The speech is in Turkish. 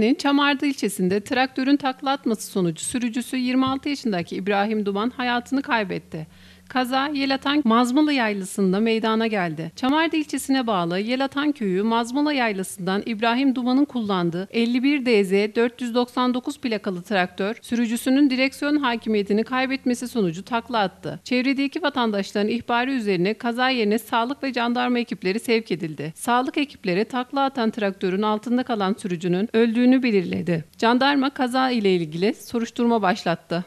Nin Çamardı ilçesinde traktörün takla atması sonucu sürücüsü 26 yaşındaki İbrahim Duman hayatını kaybetti. Kaza Yelatan Mazmalı Yaylası'nda meydana geldi. Çamardı ilçesine bağlı Yelatan köyü Mazmalı Yaylası'ndan İbrahim Duman'ın kullandığı 51 DZ 499 plakalı traktör sürücüsünün direksiyon hakimiyetini kaybetmesi sonucu takla attı. Çevredeki vatandaşların ihbarı üzerine kaza yerine sağlık ve jandarma ekipleri sevk edildi. Sağlık ekipleri takla atan traktörün altında kalan sürücünün öldüğünü belirledi. Jandarma kaza ile ilgili soruşturma başlattı.